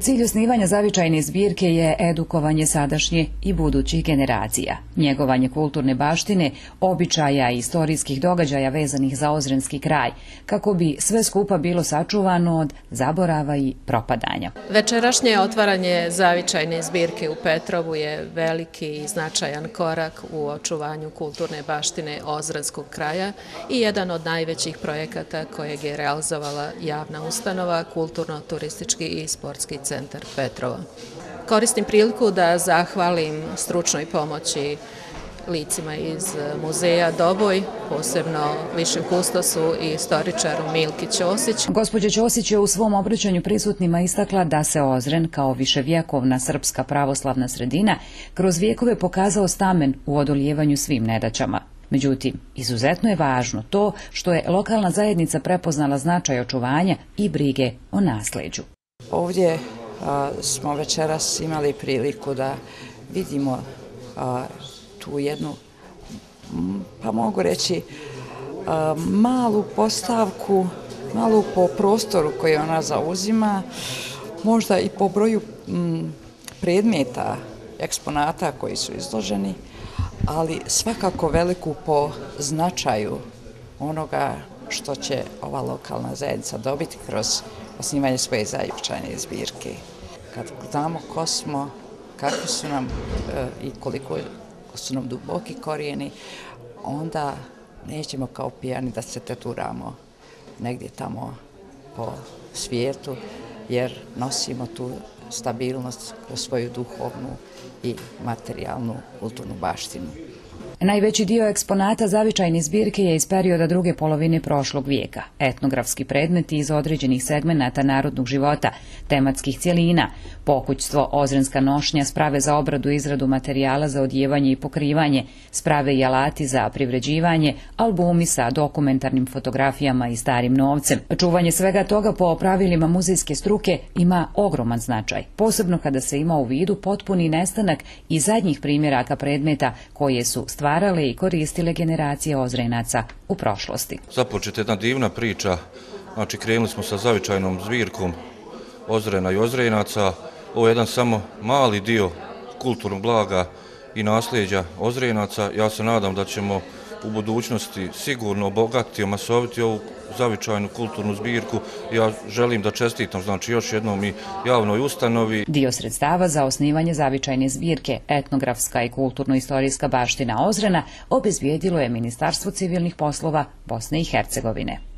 Cilj osnivanja zavičajne zbirke je edukovanje sadašnje i budućih generacija, njegovanje kulturne baštine, običaja i istorijskih događaja vezanih za ozrenski kraj, kako bi sve skupa bilo sačuvano od zaborava i propadanja. Večerašnje otvaranje zavičajne zbirke u Petrovu je veliki i značajan korak u očuvanju kulturne baštine ozrenskog kraja i jedan od najvećih projekata kojeg je realizovala javna ustanova, kulturno-turistički i sportski centar Petrova. Koristim priliku da zahvalim stručnoj pomoći licima iz muzeja Doboj, posebno višem kustosu i istoričaru Milki Ćosić. Gospodje Ćosić je u svom obraćanju prisutnima istakla da se Ozren, kao viševjekovna srpska pravoslavna sredina, kroz vijekove pokazao stamen u odoljevanju svim nedaćama. Međutim, izuzetno je važno to što je lokalna zajednica prepoznala značaj očuvanja i brige o nasleđu. Ovdje smo večeras imali priliku da vidimo tu jednu, pa mogu reći, malu postavku, malu po prostoru koji ona zauzima, možda i po broju predmeta, eksponata koji su izloženi, ali svakako veliku po značaju onoga što će ova lokalna zajednica dobiti kroz osnivanje svoje zajedničajne zbirke. Kad znamo ko smo, kako su nam e, i koliko su nam duboki korijeni, onda nećemo kao pijani da se teturamo negdje tamo po svijetu, jer nosimo tu stabilnost kroz svoju duhovnu i materijalnu kulturnu baštinu. Najveći dio eksponata zavičajne zbirke je iz perioda druge polovine prošlog vijeka. Etnografski predmeti iz određenih segmenata narodnog života, tematskih cijelina, pokućstvo, ozrenska nošnja, sprave za obradu i izradu materijala za odjevanje i pokrivanje, sprave i alati za privređivanje, albumi sa dokumentarnim fotografijama i starim novcem. Čuvanje svega toga po pravilima muzejske struke ima ogroman značaj, posebno kada se ima u vidu potpuni nestanak i zadnjih primjeraka predmeta koje su stvarili stvarale i koristile generacije ozrenaca u prošlosti. Započete jedna divna priča, znači krenuli smo sa zavičajnom zvirkom ozrena i ozrenaca. Ovo je jedan samo mali dio kulturnog blaga i nasljeđa ozrenaca. Ja se nadam da ćemo u budućnosti sigurno obogatio, omasoviti ovu zavičajnu kulturnu zbirku. Ja želim da čestitam znači još jednom i javnoj ustanovi. Dio sredstava za osnivanje zavičajne zbirke etnografska i kulturno-istorijska baština Ozrena obezbijedilo je Ministarstvo civilnih poslova Bosne i Hercegovine.